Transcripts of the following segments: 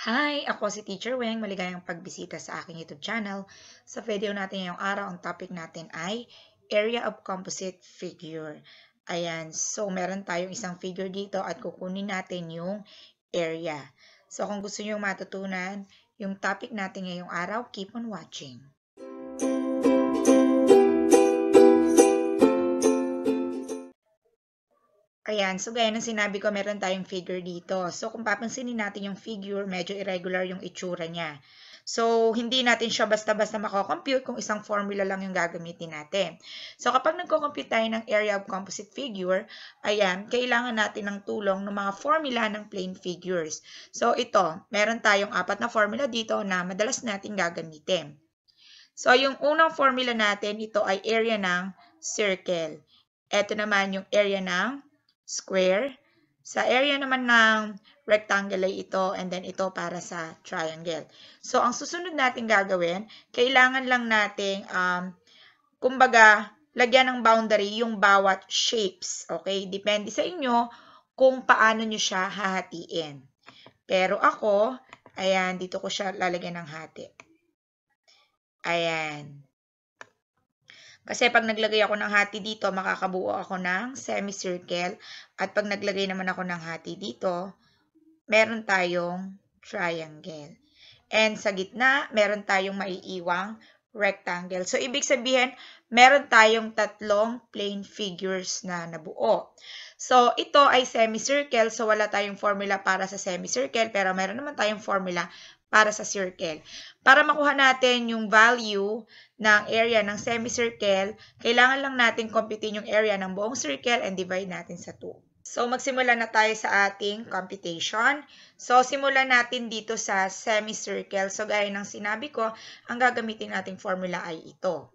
Hi! Ako si Teacher Weng. Maligayang pagbisita sa aking YouTube channel. Sa video natin ngayong araw, ang topic natin ay Area of Composite Figure. Ayan. So, meron tayong isang figure dito at kukunin natin yung area. So, kung gusto nyo matutunan yung topic natin ngayong araw, keep on watching. Ayan, so gaya ng sinabi ko, meron tayong figure dito. So, kung papansinin natin yung figure, medyo irregular yung itsura niya. So, hindi natin siya basta-basta makakompute kung isang formula lang yung gagamitin natin. So, kapag nagko-compute tayo ng area of composite figure, ayan, kailangan natin ng tulong ng mga formula ng plane figures. So, ito, meron tayong apat na formula dito na madalas natin gagamitin. So, yung unang formula natin, ito ay area ng circle. Ito naman yung area ng square. Sa area naman ng rectangle ay ito and then ito para sa triangle. So, ang susunod natin gagawin, kailangan lang nating, um, kumbaga, lagyan ng boundary yung bawat shapes. Okay? Depende sa inyo kung paano nyo siya hahatiin. Pero ako, ayan, dito ko siya lalagyan ng hati. Ayan. Kasi pag naglagay ako ng hati dito, makakabuo ako ng semicircle. At pag naglagay naman ako ng hati dito, meron tayong triangle. And sa gitna, meron tayong maiiwang rectangle. So, ibig sabihin, meron tayong tatlong plane figures na nabuo. So, ito ay semicircle. So, wala tayong formula para sa semicircle. Pero meron naman tayong formula para sa circle. Para makuha natin yung value ng area ng semicircle, kailangan lang natin computein yung area ng buong circle and divide natin sa 2. So, magsimula na tayo sa ating computation. So, simulan natin dito sa semicircle. So, gaya ng sinabi ko, ang gagamitin nating formula ay ito.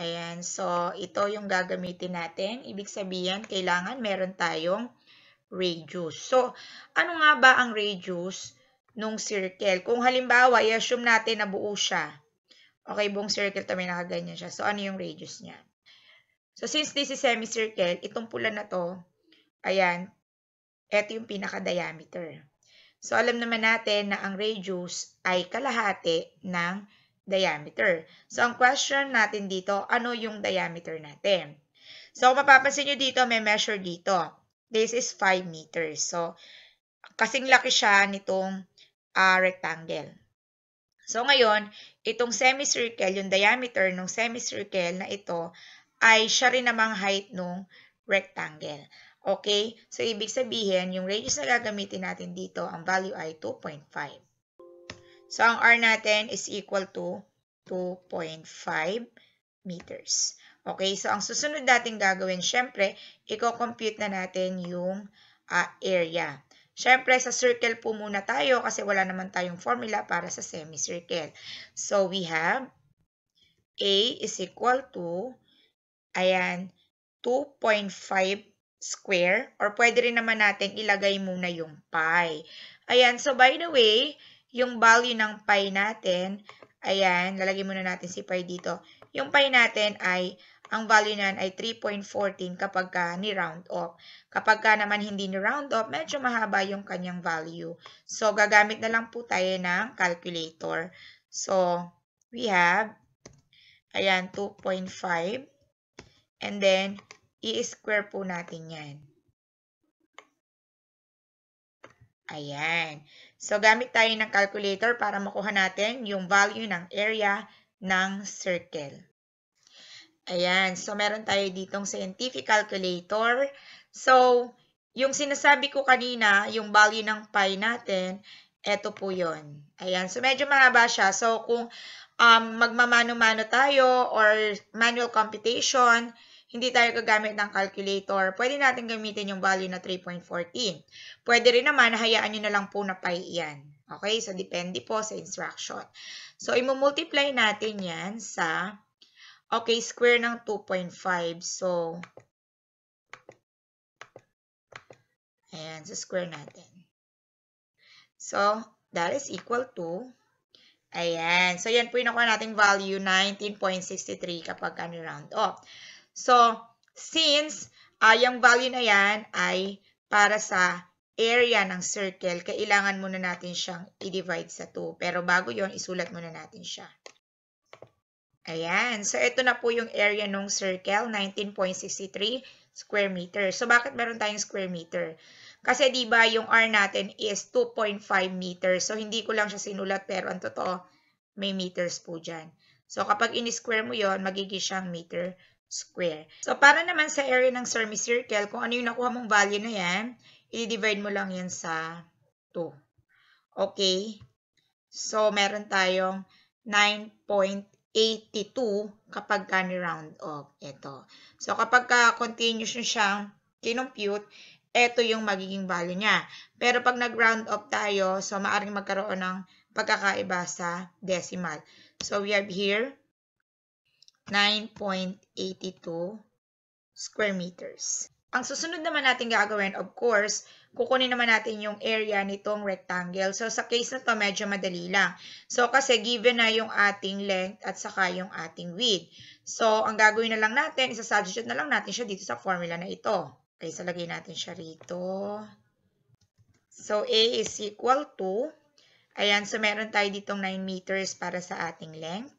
Ayan. So, ito yung gagamitin natin. Ibig sabihin, kailangan meron tayong radius. So, ano nga ba ang radius nung circle? Kung halimbawa, i-assume natin na buo siya. Okay, buong circle to may nakaganyan siya. So, ano yung radius niya? So, since this is semicircle, itong pula na to, ayan, ito yung pinaka-diameter. So, alam naman natin na ang radius ay kalahati ng diameter. So, ang question natin dito, ano yung diameter natin? So, kung mapapansin nyo dito, may measure dito. This is 5 meters. So, kasing laki siya nitong uh, rectangle. So, ngayon, itong semicircle, yung diameter ng semicircle na ito, ay siya rin namang height ng rectangle. Okay? So, ibig sabihin, yung radius na gagamitin natin dito, ang value ay 2.5. So, ang R natin is equal to 2.5 meters. Okay, so ang susunod natin gagawin, syempre, i-compute na natin yung uh, area. Syempre, sa circle po muna tayo kasi wala naman tayong formula para sa semicircle. So, we have A is equal to, ayan, 2.5 square or pwede rin naman natin ilagay muna yung pi. Ayan, so by the way, yung value ng pi natin, ayan, lalagay muna natin si pi dito. Yung pi natin ay, ang value natin ay 3.14 kapag ka ni-round off. Kapag ka naman hindi ni-round off, medyo mahaba yung kanyang value. So, gagamit na lang po tayo ng calculator. So, we have, ayan, 2.5. And then, i-square po natin yan. Ayan. So, gamit tayo ng calculator para makuha natin yung value ng area ng circle. Ayan. So, meron tayo ditong scientific calculator. So, yung sinasabi ko kanina, yung value ng pi natin, eto po yon. Ayan. So, medyo mahaba siya. So, kung um, magmamano-mano tayo or manual computation, hindi tayo gagamit ng calculator, pwede natin gamitin yung value na 3.14. Pwede rin naman, hayaan nyo na lang po na pi yan. Okay? So, depende po sa instruction. So, imumultiply natin yan sa, okay, square ng 2.5. So, ayan, sa square natin. So, that is equal to, ayan. So, yan po yung nakuha nating value, 19.63 kapag ano-round off. So, since uh, yung value na yan ay para sa area ng circle, kailangan muna natin siyang i-divide sa 2. Pero bago yon isulat muna natin siya. Ayan. So, ito na po yung area ng circle, 19.63 square meter. So, bakit meron tayong square meter? Kasi, di ba yung R natin is 2.5 meters. So, hindi ko lang siya sinulat, pero ang totoo, may meters po dyan. So, kapag in-square mo yon magiging siyang meter square. So, para naman sa area ng semicircle, kung ano yung nakuha mong value na yan, i-divide mo lang yan sa 2. Okay? So, meron tayong 9.82 kapag ka ni-round off. Ito. So, kapag ka continuous nyo siyang kinompute, ito yung magiging value niya. Pero pag nag-round off tayo, so maaring magkaroon ng pagkakaiba sa decimal. So, we have here 9.82 square meters. Ang susunod naman natin gagawin, of course, kukunin naman natin yung area nitong rectangle. So, sa case na to, medyo madali lang. So, kasi given na yung ating length at saka yung ating width. So, ang gagawin na lang natin, isa-substitute na lang natin siya dito sa formula na ito. Okay, so lagay natin siya rito. So, A is equal to, ayan, so meron tayo ditong 9 meters para sa ating length.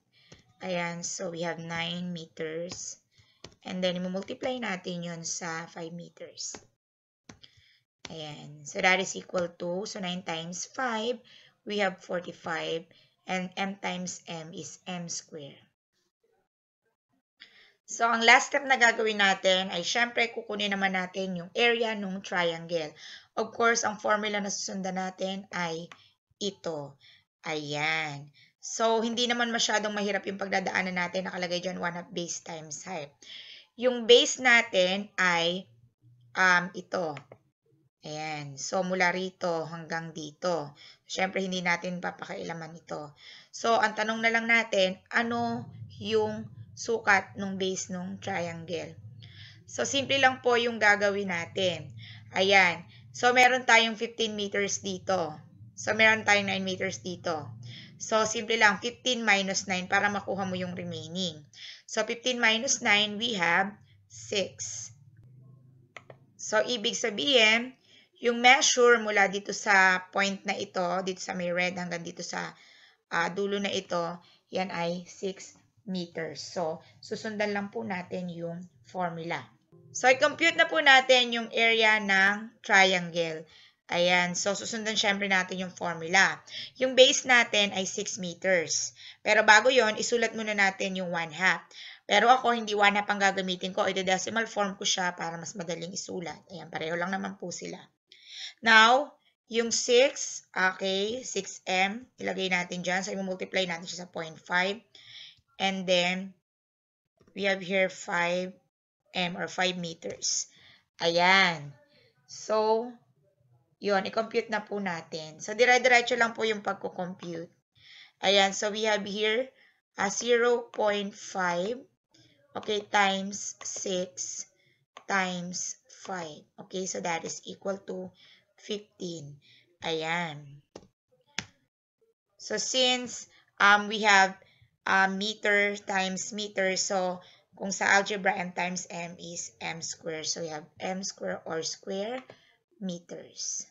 Ayan, so we have 9 meters. And then, multiply natin yon sa 5 meters. Ayan. So, that is equal to, so 9 times 5, we have 45. And m times m is m square. So, ang last step na gagawin natin ay syempre kukunin naman natin yung area ng triangle. Of course, ang formula na susundan natin ay ito. Ayan. So, hindi naman masyadong mahirap yung pagdadaanan natin. Nakalagay dyan 1 half base times height. Yung base natin ay um, ito. Ayan. So, mula rito hanggang dito. Siyempre, hindi natin papakailaman ito. So, ang tanong na lang natin, ano yung sukat ng base ng triangle? So, simple lang po yung gagawin natin. Ayan. So, meron tayong 15 meters dito. So, meron tayong 9 meters dito. So, simple lang, 15 minus 9 para makuha mo yung remaining. So, 15 minus 9, we have 6. So, ibig sabihin, yung measure mula dito sa point na ito, dito sa may red hanggang dito sa uh, dulo na ito, yan ay 6 meters. So, susundan lang po natin yung formula. So, i-compute na po natin yung area ng triangle. Ayan, so susundan syempre natin yung formula. Yung base natin ay 6 meters. Pero bago yon isulat muna natin yung 1 half. Pero ako, hindi 1 half ang gagamitin ko. Ito decimal form ko siya para mas madaling isulat. Ayan, pareho lang naman po sila. Now, yung 6, okay, 6m, ilagay natin dyan. So, i-multiply natin siya sa 0.5. And then, we have here 5m or 5 meters. Ayan. So, yun, i-compute na po natin. So, dire-diretso lang po yung pagko-compute. Ayan, so we have here a 0.5, okay, times 6 times 5. Okay, so that is equal to 15. Ayan. So, since um, we have uh, meter times meter, so kung sa algebra, m times m is m square. So, we have m square or square meters.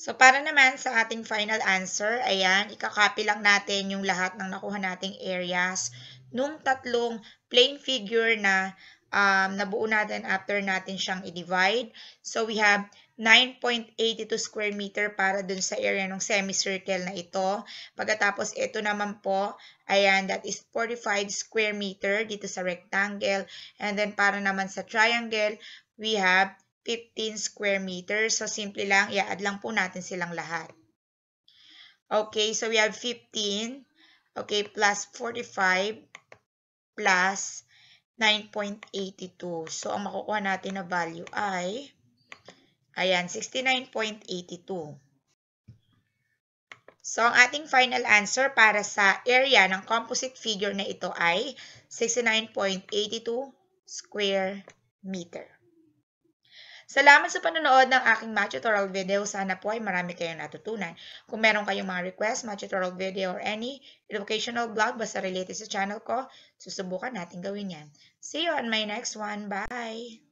So, para naman sa ating final answer, ayan, ikakopy lang natin yung lahat ng nakuha nating areas nung tatlong plane figure na um, nabuo natin after natin siyang i-divide. So, we have 9.82 square meter para dun sa area ng semicircle na ito. Pagkatapos, ito naman po, ayan, that is 45 square meter dito sa rectangle. And then, para naman sa triangle, we have 15 square meters. So, simple lang, i-add lang po natin silang lahat. Okay, so we have 15, okay, plus 45, plus 9.82. So, ang makukuha natin na value ay, ayan, 69.82. So, ang ating final answer para sa area ng composite figure na ito ay 69.82 square meter. Salamat sa panonood ng aking math tutorial video. Sana po ay marami kayong natutunan. Kung meron kayong mga request, math tutorial video, or any educational blog basta related sa channel ko, susubukan natin gawin yan. See you on my next one. Bye!